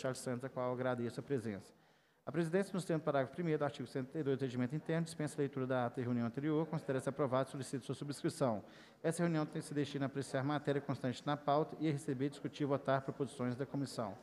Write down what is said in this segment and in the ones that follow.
Charles Santos, a qual agradeço a presença. A presidência, no termos do parágrafo 1 do artigo 132 do regimento interno, dispensa a leitura da ata e reunião anterior, considera-se aprovado e solicita sua subscrição. Essa reunião tem se destina a apreciar matéria constante na pauta e a receber, discutir e votar proposições da comissão.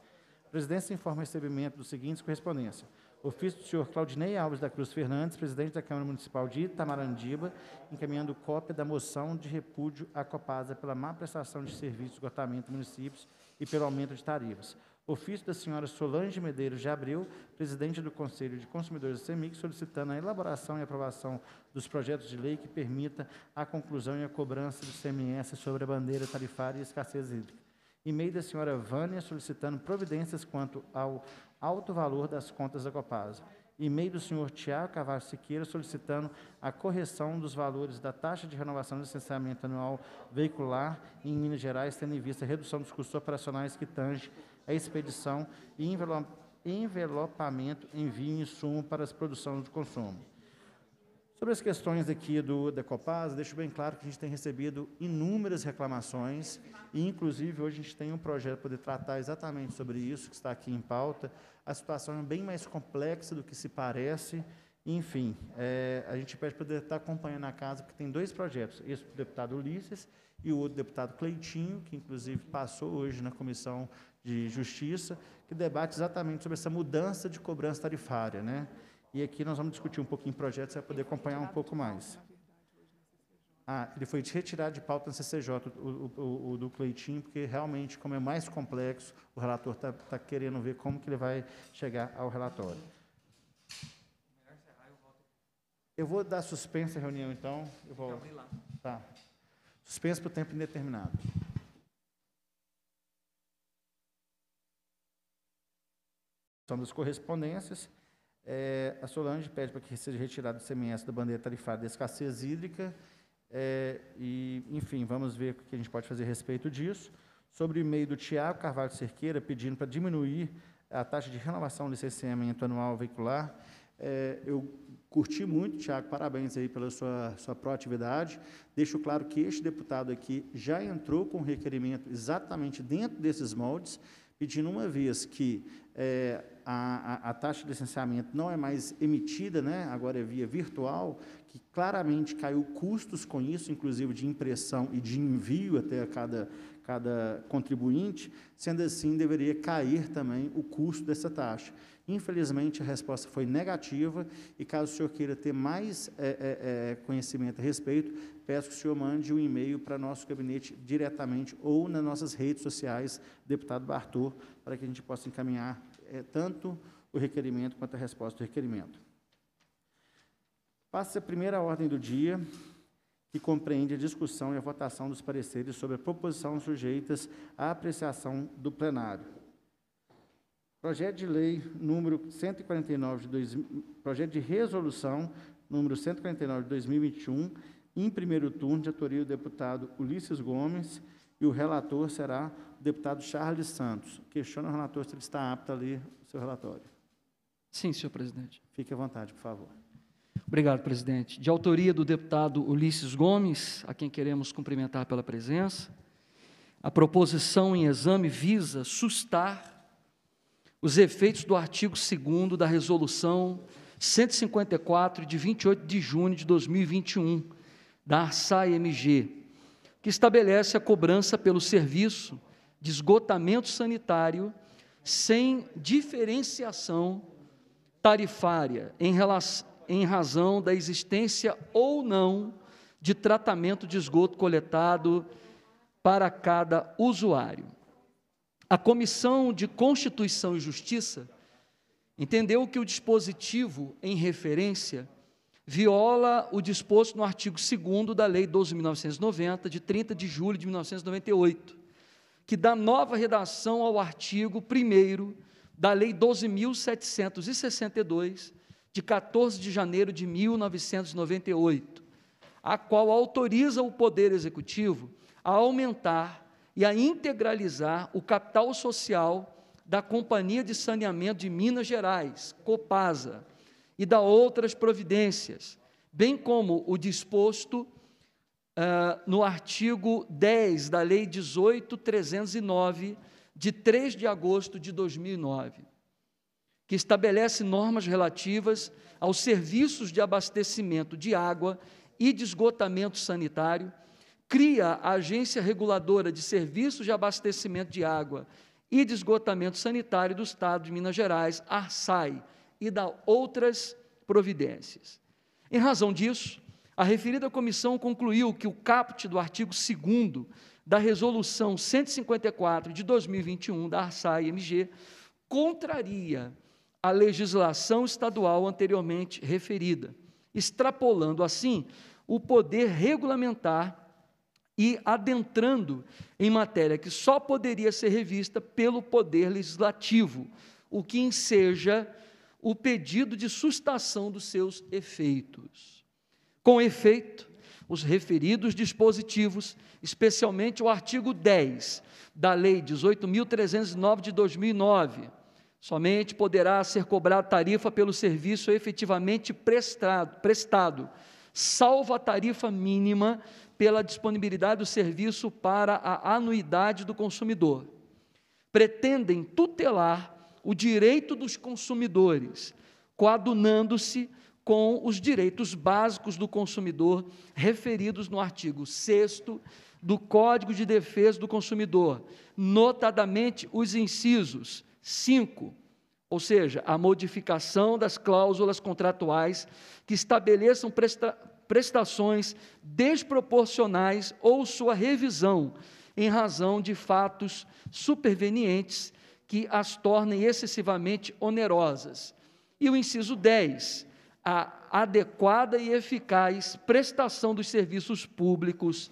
A presidência informa o recebimento dos seguintes correspondência. Ofício do senhor Claudinei Alves da Cruz Fernandes, presidente da Câmara Municipal de Itamarandiba, encaminhando cópia da moção de repúdio à Copasa pela má prestação de serviço de esgotamento municípios e pelo aumento de tarifas. Ofício da senhora Solange Medeiros de Abreu, presidente do Conselho de Consumidores da CEMIC, solicitando a elaboração e aprovação dos projetos de lei que permita a conclusão e a cobrança do CMS sobre a bandeira tarifária e escassez hídrica. E-mail da senhora Vânia solicitando providências quanto ao alto valor das contas da Copasa. E-mail do senhor Tiago Carvalho Siqueira solicitando a correção dos valores da taxa de renovação do licenciamento anual veicular em Minas Gerais, tendo em vista a redução dos custos operacionais que tange a expedição e envelopamento, envio e insumo para a produção de consumo. Sobre as questões aqui do Decopaz, deixo bem claro que a gente tem recebido inúmeras reclamações, e inclusive hoje a gente tem um projeto para poder tratar exatamente sobre isso, que está aqui em pauta. A situação é bem mais complexa do que se parece, enfim, é, a gente pede para poder estar acompanhando a casa, porque tem dois projetos, esse do deputado Ulisses e o outro deputado Cleitinho, que inclusive passou hoje na Comissão de Justiça, que debate exatamente sobre essa mudança de cobrança tarifária. Né? E aqui nós vamos discutir um pouquinho o projeto, você vai poder acompanhar um pouco mais. Ah, ele foi retirado de pauta na CCJ, o, o, o, do Cleitinho, porque realmente, como é mais complexo, o relator está tá querendo ver como que ele vai chegar ao relatório. Eu vou dar suspensa a reunião, então. Eu vou. Tá. Suspensa por tempo indeterminado. São das correspondências. É, a Solange pede para que seja retirado o CMS da bandeira tarifária da escassez hídrica. É, e, enfim, vamos ver o que a gente pode fazer a respeito disso. Sobre o e-mail do Tiago Carvalho Cerqueira, pedindo para diminuir a taxa de renovação do licenciamento anual veicular. É, eu curti muito, Tiago, parabéns aí pela sua, sua proatividade. Deixo claro que este deputado aqui já entrou com requerimento exatamente dentro desses moldes, pedindo uma vez que é, a, a, a, taxa de licenciamento não é mais emitida, né, agora é via virtual, que claramente caiu custos com isso, inclusive de impressão e de envio até cada, cada contribuinte, sendo assim, deveria cair também o custo dessa taxa. Infelizmente, a resposta foi negativa e, caso o senhor queira ter mais é, é, é conhecimento a respeito, peço que o senhor mande um e-mail para nosso gabinete diretamente ou nas nossas redes sociais, deputado Bartô, para que a gente possa encaminhar é, tanto o requerimento quanto a resposta do requerimento. Passa a primeira ordem do dia, que compreende a discussão e a votação dos pareceres sobre a proposição sujeitas à apreciação do plenário. Projeto de lei número 149 de dois, projeto de resolução número 149 de 2021, em primeiro turno, de autoria do deputado Ulisses Gomes, e o relator será o deputado Charles Santos. Questiona o relator se ele está apto a ler o seu relatório. Sim, senhor presidente. Fique à vontade, por favor. Obrigado, presidente. De autoria do deputado Ulisses Gomes, a quem queremos cumprimentar pela presença, a proposição em exame visa sustar os efeitos do artigo 2 da Resolução 154, de 28 de junho de 2021, da ARSAI-MG, que estabelece a cobrança pelo serviço de esgotamento sanitário sem diferenciação tarifária em, relação, em razão da existência ou não de tratamento de esgoto coletado para cada usuário. A Comissão de Constituição e Justiça entendeu que o dispositivo em referência viola o disposto no artigo 2 da Lei 12.990, de 30 de julho de 1998, que dá nova redação ao artigo 1 da Lei 12.762, de 14 de janeiro de 1998, a qual autoriza o Poder Executivo a aumentar e a integralizar o capital social da Companhia de Saneamento de Minas Gerais, Copasa, e da outras providências, bem como o disposto uh, no artigo 10 da Lei 18.309, de 3 de agosto de 2009, que estabelece normas relativas aos serviços de abastecimento de água e de esgotamento sanitário, cria a Agência Reguladora de Serviços de Abastecimento de Água e de Esgotamento Sanitário do Estado de Minas Gerais, ARSAI, e dá outras providências. Em razão disso, a referida comissão concluiu que o caput do artigo 2 da Resolução 154 de 2021 da ARSAI-MG contraria a legislação estadual anteriormente referida, extrapolando assim o poder regulamentar e adentrando em matéria que só poderia ser revista pelo poder legislativo, o que enseja o pedido de sustação dos seus efeitos. Com efeito, os referidos dispositivos, especialmente o artigo 10 da Lei 18.309 de 2009, somente poderá ser cobrada tarifa pelo serviço efetivamente prestado, prestado salvo a tarifa mínima pela disponibilidade do serviço para a anuidade do consumidor. Pretendem tutelar o direito dos consumidores, coadunando-se com os direitos básicos do consumidor referidos no artigo 6 do Código de Defesa do Consumidor, notadamente os incisos 5, ou seja, a modificação das cláusulas contratuais que estabeleçam presta prestações desproporcionais ou sua revisão em razão de fatos supervenientes que as tornem excessivamente onerosas. E o inciso 10, a adequada e eficaz prestação dos serviços públicos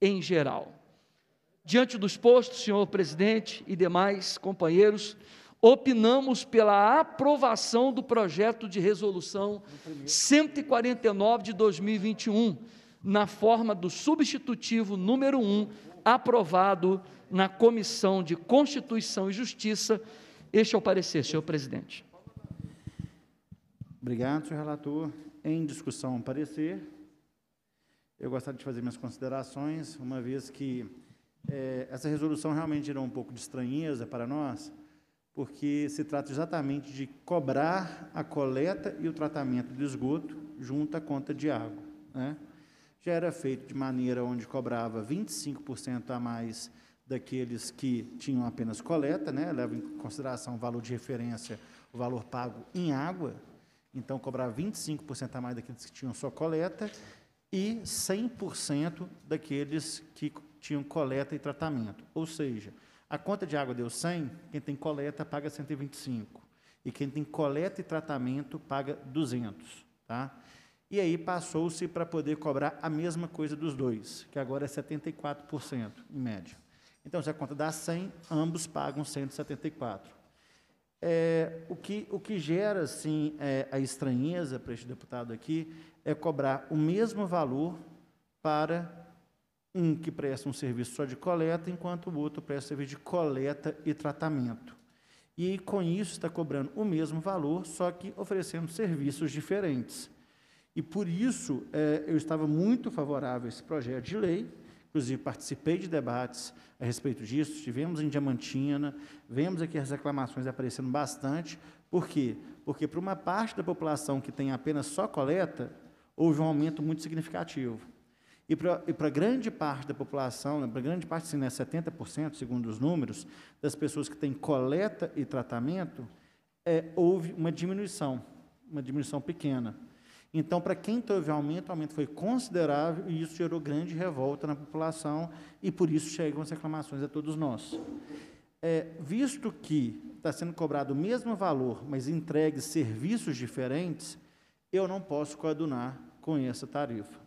em geral. Diante dos postos, senhor presidente e demais companheiros, opinamos pela aprovação do projeto de resolução 149 de 2021, na forma do substitutivo número 1, aprovado na Comissão de Constituição e Justiça. Este é o parecer, senhor presidente. Obrigado, senhor relator. Em discussão, parecer. Eu gostaria de fazer minhas considerações, uma vez que é, essa resolução realmente gerou um pouco de estranheza para nós, porque se trata exatamente de cobrar a coleta e o tratamento do esgoto junto à conta de água. Né? Já era feito de maneira onde cobrava 25% a mais daqueles que tinham apenas coleta, né? leva em consideração o valor de referência, o valor pago em água, então cobrava 25% a mais daqueles que tinham só coleta e 100% daqueles que tinham coleta e tratamento. Ou seja, a conta de água deu 100, quem tem coleta paga 125. E quem tem coleta e tratamento paga 200. Tá? E aí passou-se para poder cobrar a mesma coisa dos dois, que agora é 74%, em média. Então, se a conta dá 100, ambos pagam 174. É, o, que, o que gera assim, é, a estranheza para este deputado aqui é cobrar o mesmo valor para um que presta um serviço só de coleta, enquanto o outro presta serviço de coleta e tratamento. E com isso está cobrando o mesmo valor, só que oferecendo serviços diferentes. E por isso é, eu estava muito favorável a esse projeto de lei, inclusive participei de debates a respeito disso, estivemos em Diamantina, vemos aqui as reclamações aparecendo bastante. Por quê? Porque para uma parte da população que tem apenas só coleta, houve um aumento muito significativo. E para grande parte da população, né, para grande parte, sim, né, 70%, segundo os números, das pessoas que têm coleta e tratamento, é, houve uma diminuição, uma diminuição pequena. Então, para quem teve aumento, o aumento foi considerável e isso gerou grande revolta na população e por isso chegam as reclamações a todos nós. É, visto que está sendo cobrado o mesmo valor, mas entregue serviços diferentes, eu não posso coadunar com essa tarifa.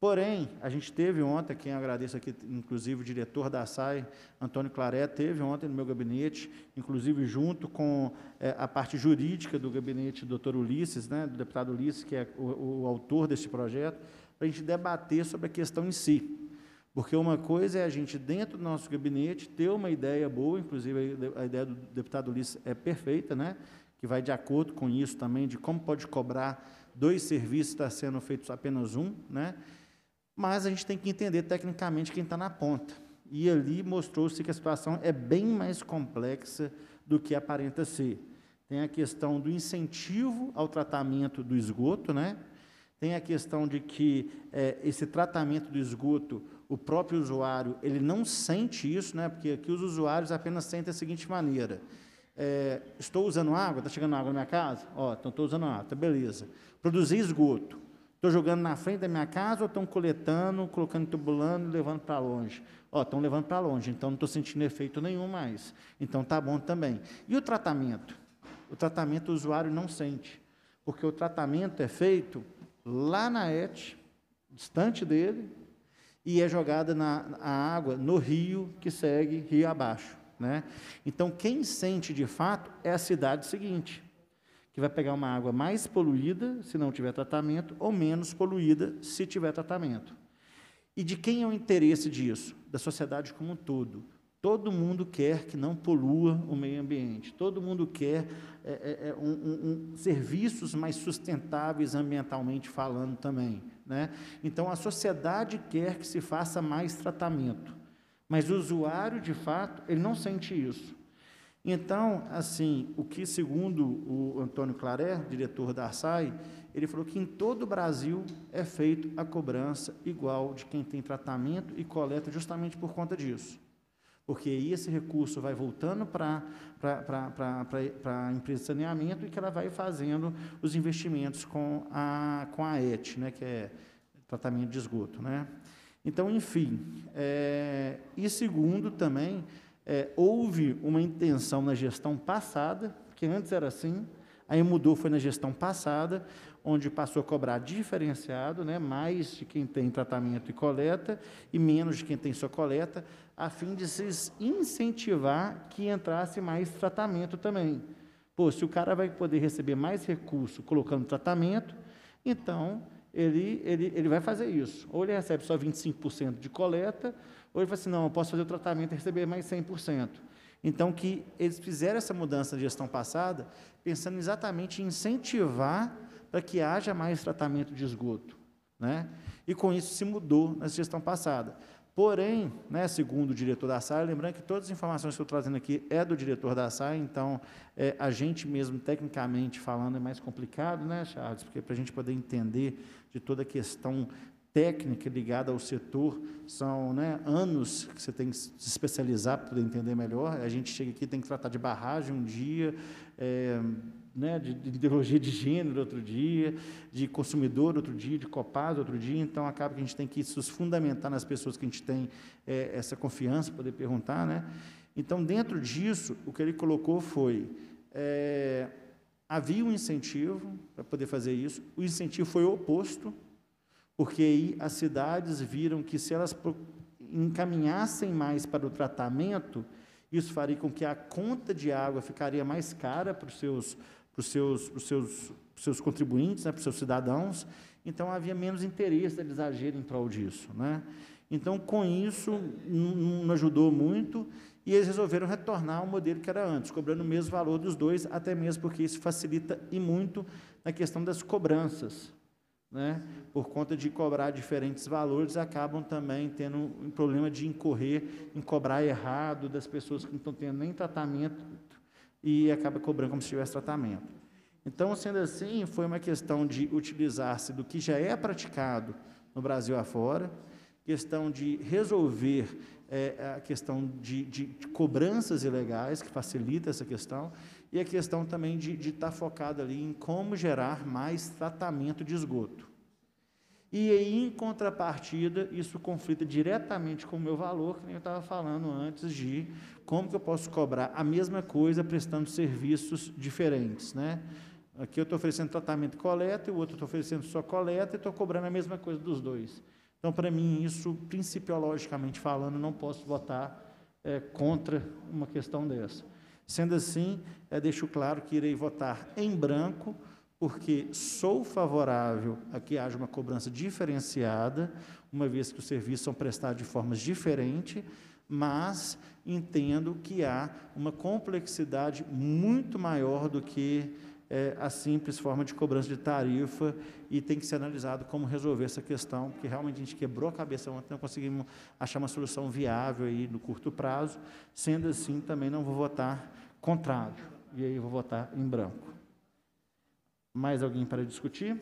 Porém, a gente teve ontem, quem agradeço aqui, inclusive o diretor da SAI, Antônio Claré, teve ontem no meu gabinete, inclusive junto com é, a parte jurídica do gabinete do doutor Ulisses, né, do deputado Ulisses, que é o, o autor deste projeto, para a gente debater sobre a questão em si. Porque uma coisa é a gente, dentro do nosso gabinete, ter uma ideia boa, inclusive a ideia do deputado Ulisses é perfeita, né, que vai de acordo com isso também, de como pode cobrar dois serviços, está sendo feito apenas um, né, mas a gente tem que entender tecnicamente quem está na ponta. E ali mostrou-se que a situação é bem mais complexa do que aparenta ser. Tem a questão do incentivo ao tratamento do esgoto, né? Tem a questão de que é, esse tratamento do esgoto, o próprio usuário, ele não sente isso, né? Porque aqui os usuários apenas sentem da seguinte maneira: é, estou usando água, está chegando água na minha casa? Ó, então estou usando água, tá beleza. Produzir esgoto. Estou jogando na frente da minha casa ou estão coletando, colocando tubulando levando para longe? Ó, estão levando para longe, então não estou sentindo efeito nenhum mais. Então tá bom também. E o tratamento? O tratamento o usuário não sente, porque o tratamento é feito lá na ET, distante dele, e é jogada na, a água no rio que segue rio abaixo. Né? Então, quem sente de fato é a cidade seguinte, que vai pegar uma água mais poluída se não tiver tratamento, ou menos poluída se tiver tratamento. E de quem é o interesse disso? Da sociedade como um todo. Todo mundo quer que não polua o meio ambiente, todo mundo quer é, é, é, um, um, serviços mais sustentáveis ambientalmente falando também. Né? Então, a sociedade quer que se faça mais tratamento, mas o usuário, de fato, ele não sente isso. Então, assim, o que, segundo o Antônio Claré, diretor da ARSAI, ele falou que em todo o Brasil é feito a cobrança igual de quem tem tratamento e coleta justamente por conta disso porque aí esse recurso vai voltando para a empresa de saneamento e que ela vai fazendo os investimentos com a, com a ET, né, que é tratamento de esgoto. Né? Então, enfim, é, e segundo também, é, houve uma intenção na gestão passada, que antes era assim, aí mudou, foi na gestão passada, onde passou a cobrar diferenciado, né, mais de quem tem tratamento e coleta e menos de quem tem só coleta, a fim de se incentivar que entrasse mais tratamento também. Pô, se o cara vai poder receber mais recurso colocando tratamento, então ele, ele, ele vai fazer isso. Ou ele recebe só 25% de coleta, ou ele fala assim, não, eu posso fazer o tratamento e receber mais 100%. Então, que eles fizeram essa mudança na gestão passada, pensando exatamente em incentivar para que haja mais tratamento de esgoto. Né? E com isso se mudou na gestão passada. Porém, né, segundo o diretor da SAI, lembrando que todas as informações que eu estou trazendo aqui é do diretor da SAI, então é, a gente mesmo, tecnicamente falando, é mais complicado, né, Charles? Porque para a gente poder entender de toda a questão técnica ligada ao setor, são né, anos que você tem que se especializar para poder entender melhor. A gente chega aqui tem que tratar de barragem um dia, é, né, de, de, ideologia de gênero outro dia, de consumidor outro dia, de Copaz outro dia, então acaba que a gente tem que se fundamentar nas pessoas que a gente tem é, essa confiança, poder perguntar. Né? Então, dentro disso, o que ele colocou foi, é, havia um incentivo para poder fazer isso, o incentivo foi oposto, porque aí as cidades viram que se elas encaminhassem mais para o tratamento, isso faria com que a conta de água ficaria mais cara para os seus para os seus, para os seus, para os seus contribuintes, né, para os seus cidadãos, então havia menos interesse deles agirem em prol disso. Né? Então, com isso, não ajudou muito e eles resolveram retornar ao modelo que era antes, cobrando o mesmo valor dos dois, até mesmo porque isso facilita e muito na questão das cobranças. Né? Por conta de cobrar diferentes valores, acabam também tendo um problema de incorrer em cobrar errado das pessoas que não estão tendo nem tratamento e acaba cobrando como se tivesse tratamento. Então, sendo assim, foi uma questão de utilizar-se do que já é praticado no Brasil afora, questão de resolver é, a questão de, de, de, cobranças ilegais, que facilita essa questão, e a questão também de estar tá focado ali em como gerar mais tratamento de esgoto. E em contrapartida, isso conflita diretamente com o meu valor, que eu estava falando antes de como que eu posso cobrar a mesma coisa prestando serviços diferentes, né? Aqui eu estou oferecendo tratamento e coleta, e o outro estou oferecendo só coleta, e estou cobrando a mesma coisa dos dois. Então, para mim, isso, principiologicamente falando, não posso votar é, contra uma questão dessa. Sendo assim, é, deixo claro que irei votar em branco, porque sou favorável a que haja uma cobrança diferenciada, uma vez que os serviços são prestados de formas diferentes, mas entendo que há uma complexidade muito maior do que é, a simples forma de cobrança de tarifa e tem que ser analisado como resolver essa questão, porque realmente a gente quebrou a cabeça ontem, não conseguimos achar uma solução viável aí no curto prazo. Sendo assim, também não vou votar contrário, e aí vou votar em branco. Mais alguém para discutir?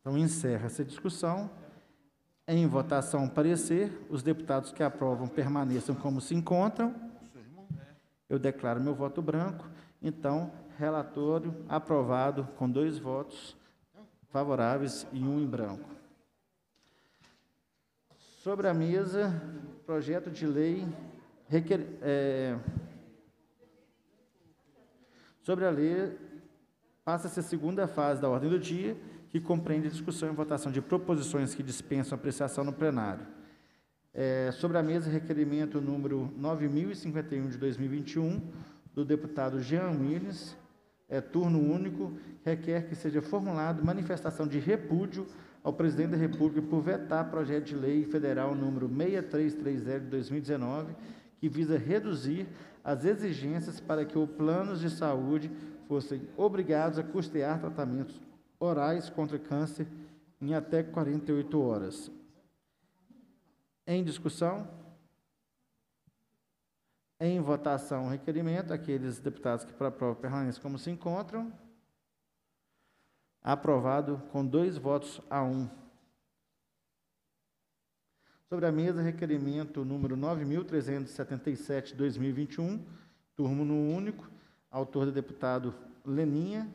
Então, encerra essa discussão. Em votação, parecer. Os deputados que aprovam permaneçam como se encontram. Eu declaro meu voto branco. Então, relatório aprovado com dois votos favoráveis e um em branco. Sobre a mesa, projeto de lei requer, é, sobre a lei passa-se a segunda fase da ordem do dia, que compreende discussão e votação de proposições que dispensam apreciação no plenário. É, sobre a mesa, requerimento número 9051 de 2021, do deputado Jean Willis, é, turno único, requer que seja formulado manifestação de repúdio ao presidente da República por vetar projeto de lei federal número 6330 de 2019, que visa reduzir as exigências para que os planos de saúde fossem obrigados a custear tratamentos orais contra câncer em até 48 horas. Em discussão? Em votação, requerimento, aqueles deputados que para prova permanecem como se encontram. Aprovado com dois votos a um. Sobre a mesa, requerimento número 9.377, 2021, turno único, autor do deputado Leninha,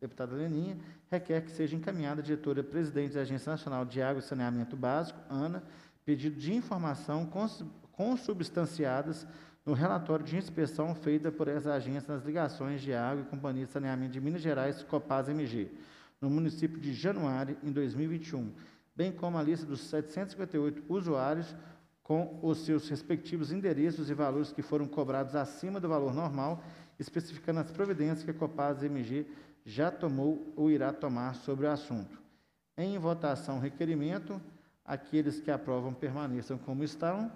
deputada Leninha, requer que seja encaminhada à diretora-presidente da Agência Nacional de Água e Saneamento Básico, ANA, pedido de informação consubstanciadas no relatório de inspeção feita por essa agência nas ligações de água e Companhia de Saneamento de Minas Gerais, Copasa MG, no município de Januário, em 2021, bem como a lista dos 758 usuários com os seus respectivos endereços e valores que foram cobrados acima do valor normal, especificando as providências que a Copasa MG já tomou ou irá tomar sobre o assunto. Em votação, requerimento, aqueles que aprovam permaneçam como estão.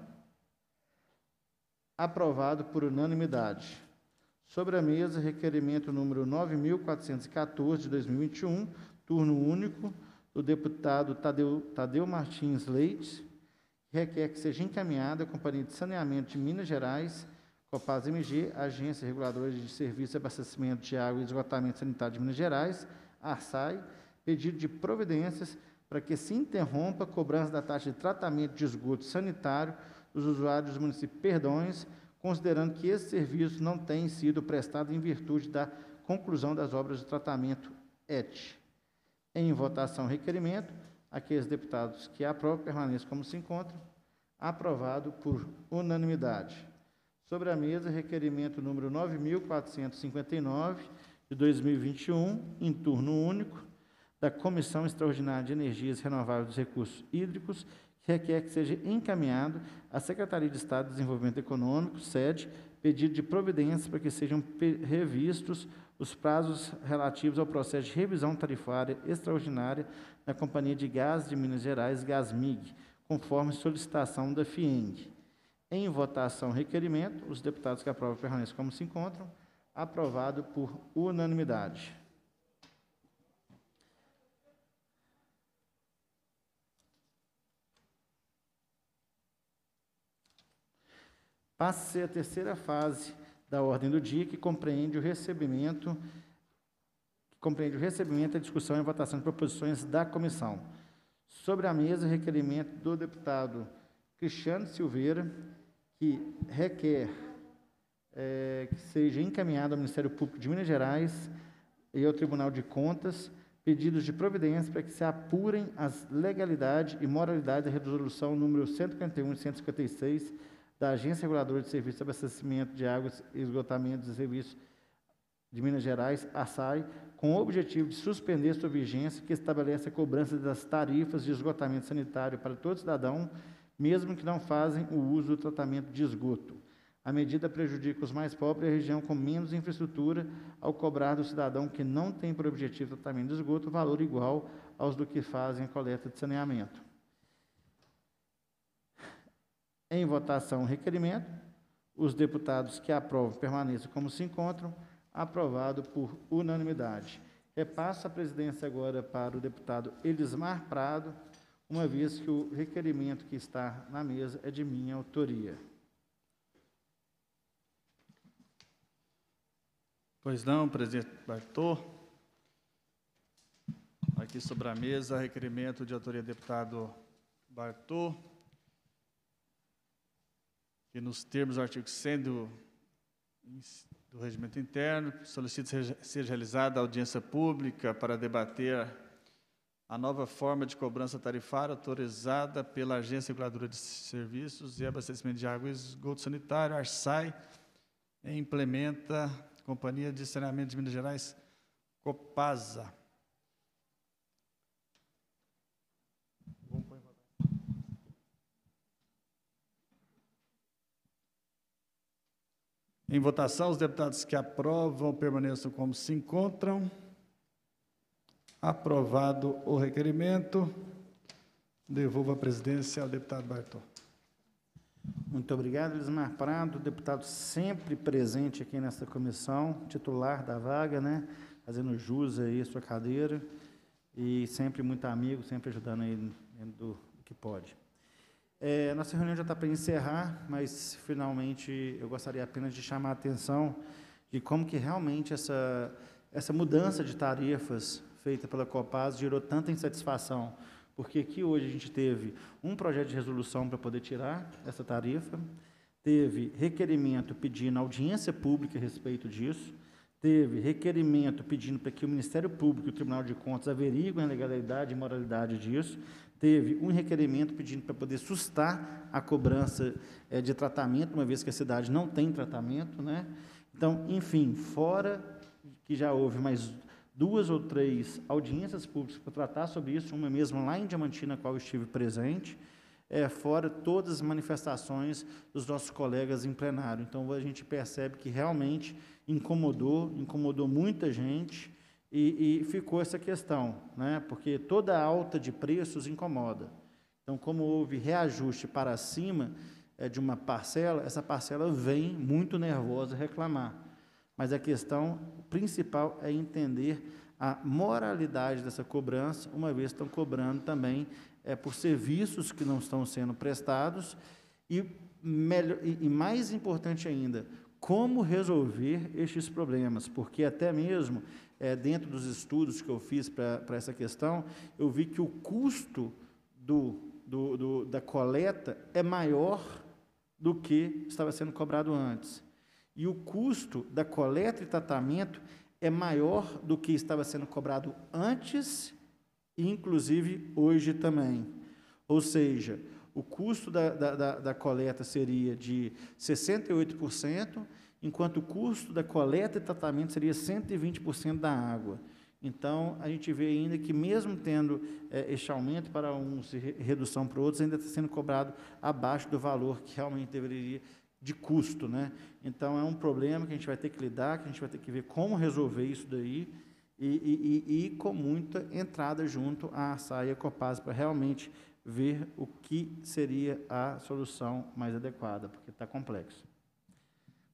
Aprovado por unanimidade. Sobre a mesa, requerimento número 9.414 de 2021, turno único, do deputado Tadeu, Tadeu Martins Leite, que requer que seja encaminhada à Companhia de Saneamento de Minas Gerais Copasa MG, Agência Reguladora de Serviços de Abastecimento de Água e Esgotamento Sanitário de Minas Gerais, ARSAI, pedido de providências para que se interrompa a cobrança da taxa de tratamento de esgoto sanitário dos usuários dos municípios Perdões, considerando que esse serviço não tem sido prestado em virtude da conclusão das obras de tratamento ET. Em votação, requerimento, aqueles deputados que aprovam permaneçam como se encontram. Aprovado por unanimidade. Sobre a mesa, requerimento número 9.459, de 2021, em turno único, da Comissão Extraordinária de Energias Renováveis dos Recursos Hídricos, requer que seja encaminhado à Secretaria de Estado de Desenvolvimento Econômico, sede, pedido de providência para que sejam revistos os prazos relativos ao processo de revisão tarifária extraordinária da Companhia de Gás de Minas Gerais, Gasmig, conforme solicitação da FIENG. Em votação, requerimento. Os deputados que aprovam permanecem como se encontram. Aprovado por unanimidade. Passe a terceira fase da ordem do dia, que compreende o recebimento, que compreende o recebimento, a discussão e a votação de proposições da comissão. Sobre a mesa, requerimento do deputado Cristiano Silveira, que requer é, que seja encaminhado ao Ministério Público de Minas Gerais e ao Tribunal de Contas pedidos de providência para que se apurem as legalidade e moralidade da resolução número 151 e 156 da Agência Reguladora de Serviços de Abastecimento de Águas e Esgotamento de Serviços de Minas Gerais, ASAI, com o objetivo de suspender sua vigência que estabelece a cobrança das tarifas de esgotamento sanitário para todo cidadão mesmo que não fazem o uso do tratamento de esgoto. A medida prejudica os mais pobres e a região com menos infraestrutura ao cobrar do cidadão que não tem por objetivo tratamento de esgoto valor igual aos do que fazem a coleta de saneamento. Em votação requerimento, os deputados que aprovam permaneçam como se encontram. Aprovado por unanimidade. Repasso a presidência agora para o deputado Elismar Prado, uma vez que o requerimento que está na mesa é de minha autoria. Pois não, presidente Bartô. Aqui sobre a mesa, requerimento de autoria do deputado Bartô, que nos termos do artigo 100 do, do regimento interno, solicita seja, realizada audiência pública para debater a nova forma de cobrança tarifária autorizada pela Agência Reguladora de Serviços e Abastecimento de Água e Esgoto Sanitário, ARSAI, e implementa Companhia de Saneamento de Minas Gerais, Copasa. Em votação, os deputados que aprovam permaneçam como se encontram. Aprovado o requerimento. Devolvo a presidência ao deputado Bartol. Muito obrigado, Lismar Prado, deputado sempre presente aqui nesta comissão, titular da vaga, né? Fazendo jus aí à sua cadeira e sempre muito amigo, sempre ajudando aí do que pode. É, nossa reunião já está para encerrar, mas finalmente eu gostaria apenas de chamar a atenção de como que realmente essa, essa mudança de tarefas feita pela Copaz gerou tanta insatisfação, porque aqui hoje a gente teve um projeto de resolução para poder tirar essa tarifa, teve requerimento pedindo audiência pública a respeito disso, teve requerimento pedindo para que o Ministério Público e o Tribunal de Contas averiguem a legalidade e moralidade disso, teve um requerimento pedindo para poder sustar a cobrança é, de tratamento, uma vez que a cidade não tem tratamento, né? Então, enfim, fora que já houve mais duas ou três audiências públicas para tratar sobre isso, uma mesmo lá em Diamantina, na qual eu estive presente, é, fora todas as manifestações dos nossos colegas em plenário. Então, a gente percebe que realmente incomodou, incomodou muita gente, e, e ficou essa questão, né? porque toda alta de preços incomoda. Então, como houve reajuste para cima é, de uma parcela, essa parcela vem muito nervosa reclamar. Mas a questão principal é entender a moralidade dessa cobrança, uma vez estão cobrando também é, por serviços que não estão sendo prestados, e, melhor, e, e mais importante ainda, como resolver estes problemas, porque até mesmo é, dentro dos estudos que eu fiz para essa questão, eu vi que o custo do, do, do, da coleta é maior do que estava sendo cobrado antes. E o custo da coleta e tratamento é maior do que estava sendo cobrado antes e, inclusive, hoje também. Ou seja, o custo da, da, da coleta seria de 68%, enquanto o custo da coleta e tratamento seria 120% da água. Então, a gente vê ainda que, mesmo tendo é, este aumento para uns e redução para outros, ainda está sendo cobrado abaixo do valor que realmente deveria de custo. Né? Então, é um problema que a gente vai ter que lidar, que a gente vai ter que ver como resolver isso daí, e, e, e, e com muita entrada junto à saia Copasa para realmente ver o que seria a solução mais adequada, porque está complexo.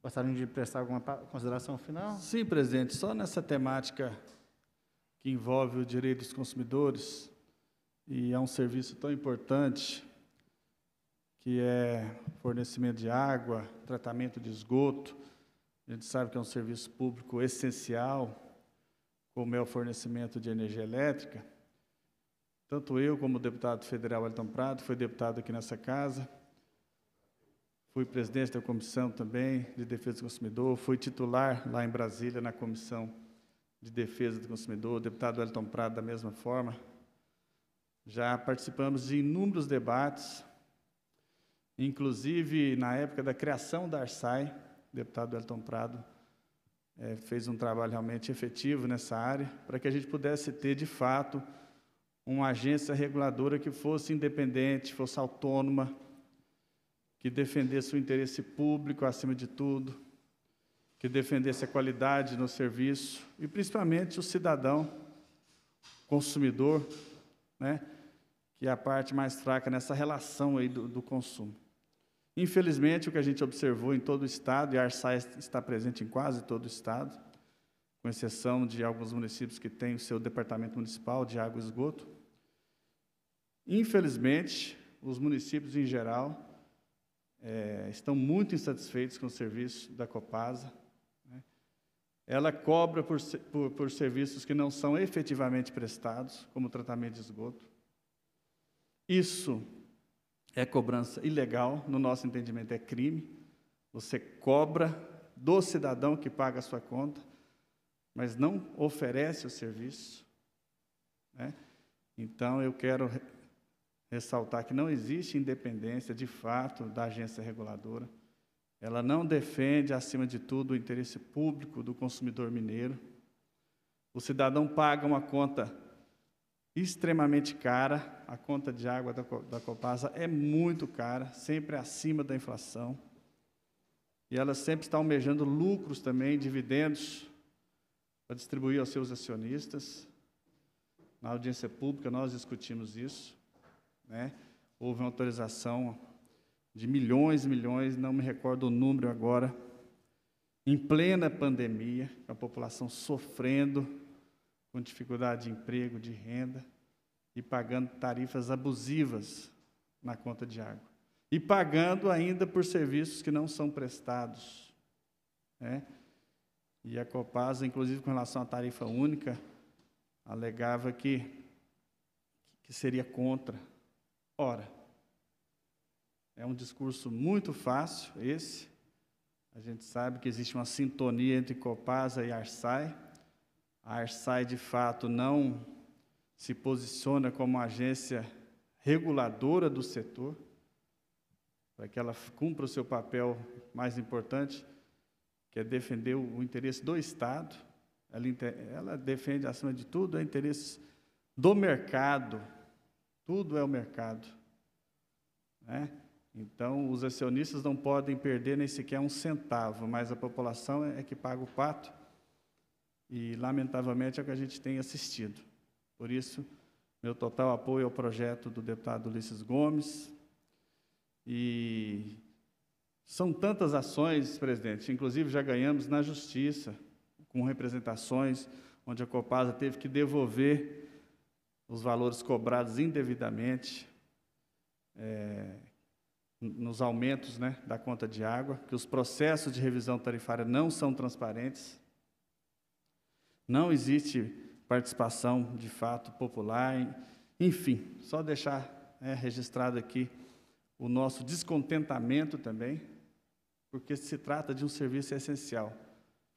Gostariam de prestar alguma consideração final? Sim, presidente. Só nessa temática que envolve o direito dos consumidores, e é um serviço tão importante, que é fornecimento de água, tratamento de esgoto. A gente sabe que é um serviço público essencial, como é o fornecimento de energia elétrica. Tanto eu, como o deputado federal Elton Prado, foi deputado aqui nessa casa, Fui presidente da comissão também de defesa do consumidor, fui titular lá em Brasília na comissão de defesa do consumidor, o deputado Elton Prado da mesma forma. Já participamos de inúmeros debates, inclusive na época da criação da Arsai, o deputado Elton Prado é, fez um trabalho realmente efetivo nessa área, para que a gente pudesse ter, de fato, uma agência reguladora que fosse independente, fosse autônoma, que defendesse o interesse público acima de tudo, que defendesse a qualidade no serviço e principalmente o cidadão, consumidor, né, que é a parte mais fraca nessa relação aí do, do consumo. Infelizmente, o que a gente observou em todo o estado, e a Arsai está presente em quase todo o estado, com exceção de alguns municípios que têm o seu departamento municipal de água e esgoto. Infelizmente, os municípios em geral é, estão muito insatisfeitos com o serviço da Copasa. Né? Ela cobra por, por, por serviços que não são efetivamente prestados, como tratamento de esgoto. Isso é cobrança ilegal, no nosso entendimento é crime. Você cobra do cidadão que paga a sua conta, mas não oferece o serviço. Né? Então, eu quero ressaltar que não existe independência de fato da agência reguladora. Ela não defende, acima de tudo, o interesse público do consumidor mineiro. O cidadão paga uma conta extremamente cara, a conta de água da Copasa é muito cara, sempre acima da inflação. E ela sempre está almejando lucros também, dividendos, para distribuir aos seus acionistas. Na audiência pública nós discutimos isso. Né? Houve uma autorização de milhões e milhões, não me recordo o número agora, em plena pandemia, a população sofrendo com dificuldade de emprego, de renda, e pagando tarifas abusivas na conta de água. E pagando ainda por serviços que não são prestados. Né? E a Copasa, inclusive com relação à tarifa única, alegava que, que seria contra Ora, é um discurso muito fácil esse. A gente sabe que existe uma sintonia entre Copasa e Arsai. A Arsai, de fato, não se posiciona como agência reguladora do setor, para que ela cumpra o seu papel mais importante, que é defender o interesse do Estado. Ela, ela defende, acima de tudo, o interesse do mercado, tudo é o mercado. Né? Então, os acionistas não podem perder nem sequer um centavo, mas a população é que paga o pato. E, lamentavelmente, é o que a gente tem assistido. Por isso, meu total apoio ao projeto do deputado Ulisses Gomes. E são tantas ações, presidente, inclusive já ganhamos na justiça, com representações, onde a Copasa teve que devolver os valores cobrados indevidamente, é, nos aumentos né, da conta de água, que os processos de revisão tarifária não são transparentes, não existe participação de fato popular, enfim, só deixar né, registrado aqui o nosso descontentamento também, porque se trata de um serviço essencial,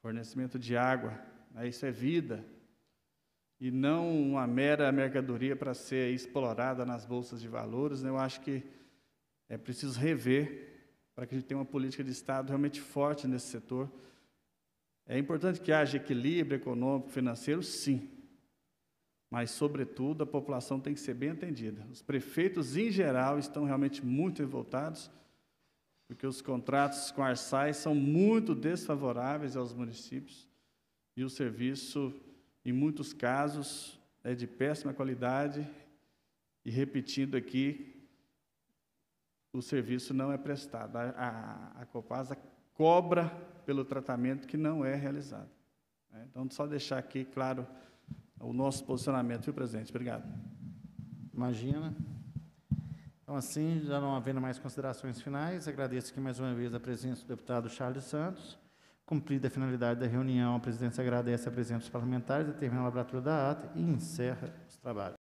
fornecimento de água, né, isso é vida, e não uma mera mercadoria para ser explorada nas bolsas de valores. Né? Eu acho que é preciso rever para que a gente tenha uma política de Estado realmente forte nesse setor. É importante que haja equilíbrio econômico, financeiro, sim. Mas, sobretudo, a população tem que ser bem atendida. Os prefeitos, em geral, estão realmente muito revoltados, porque os contratos com a Arsai são muito desfavoráveis aos municípios e o serviço em muitos casos é de péssima qualidade e repetindo aqui, o serviço não é prestado. A, a, a Copasa cobra pelo tratamento que não é realizado. Né? Então, só deixar aqui claro o nosso posicionamento, viu, presidente? Obrigado. Imagina. Então, assim, já não havendo mais considerações finais, agradeço aqui mais uma vez a presença do deputado Charles Santos. Cumprida a finalidade da reunião, a presidência agradece a presença dos parlamentares, determina a laboratória da ata e encerra os trabalhos.